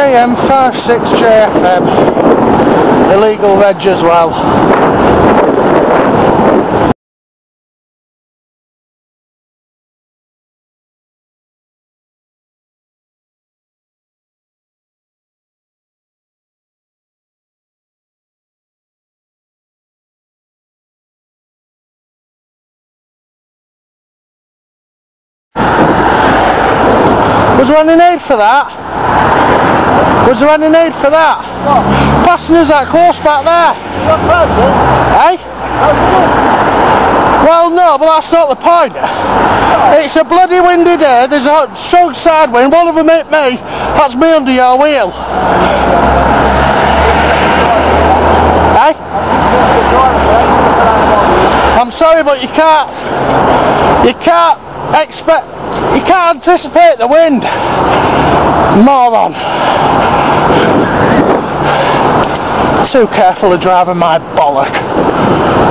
JM56JFM. Illegal reg as well. Was there any need for that? Was there any need for that? Passengers that close back there. Eh? Well no, but that's not the point. It's a bloody windy day, there's a strong side wind, one of them hit me, that's me under your wheel. Eh? I'm sorry but you can't, you can't expect, you can't anticipate the wind. Moron. Too careful of driving my bollock.